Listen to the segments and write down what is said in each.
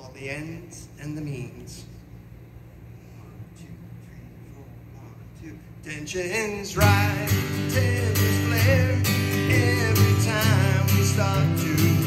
all the ends and the means. One, two, three, four, one, two. Tensions rise, tensions flare every time we start to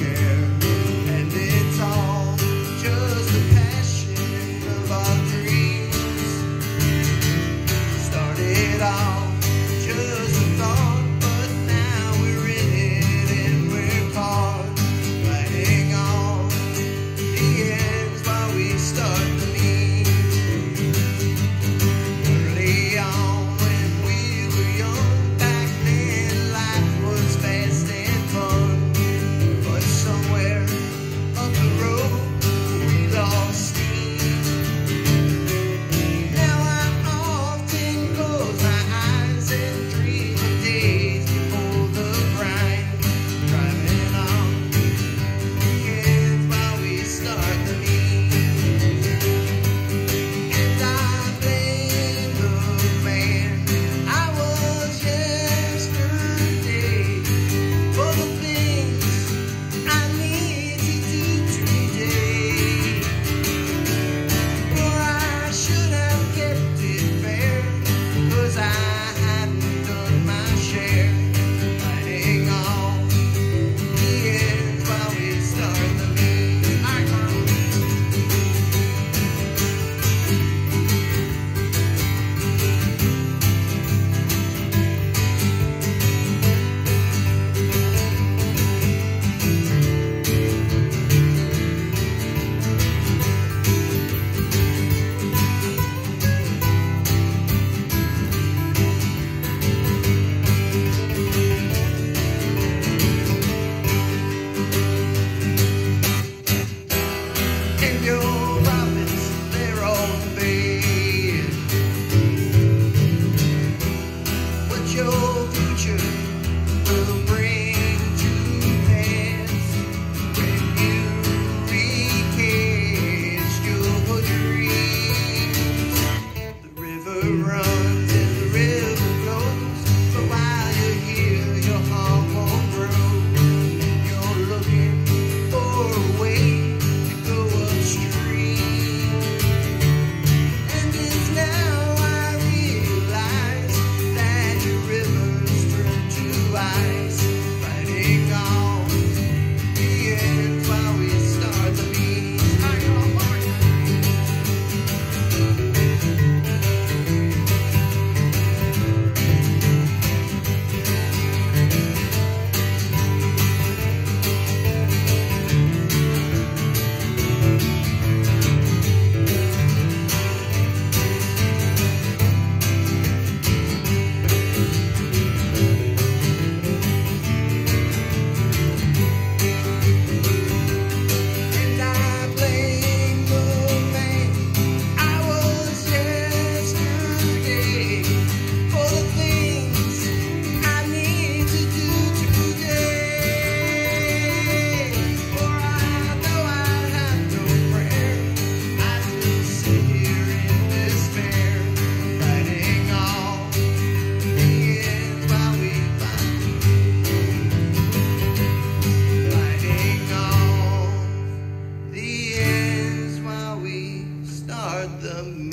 Amen.